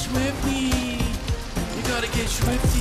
get swifty. You gotta get swifty.